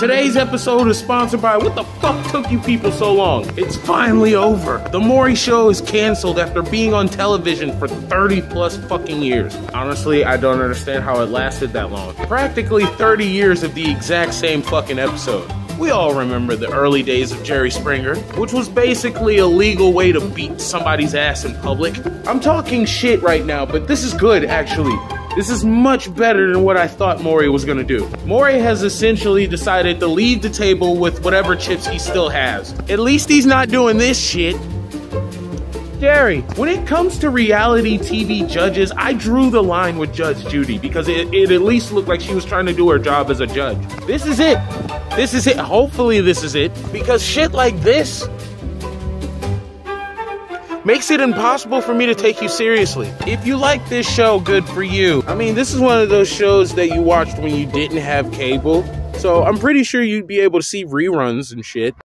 Today's episode is sponsored by What the fuck took you people so long? It's finally over. The Maury Show is canceled after being on television for 30 plus fucking years. Honestly, I don't understand how it lasted that long. Practically 30 years of the exact same fucking episode. We all remember the early days of Jerry Springer, which was basically a legal way to beat somebody's ass in public. I'm talking shit right now, but this is good actually. This is much better than what I thought Maury was gonna do. Maury has essentially decided to leave the table with whatever chips he still has. At least he's not doing this shit. Jerry, when it comes to reality TV judges, I drew the line with Judge Judy because it, it at least looked like she was trying to do her job as a judge. This is it. This is it. Hopefully, this is it. Because shit like this makes it impossible for me to take you seriously. If you like this show, good for you. I mean, this is one of those shows that you watched when you didn't have cable. So I'm pretty sure you'd be able to see reruns and shit.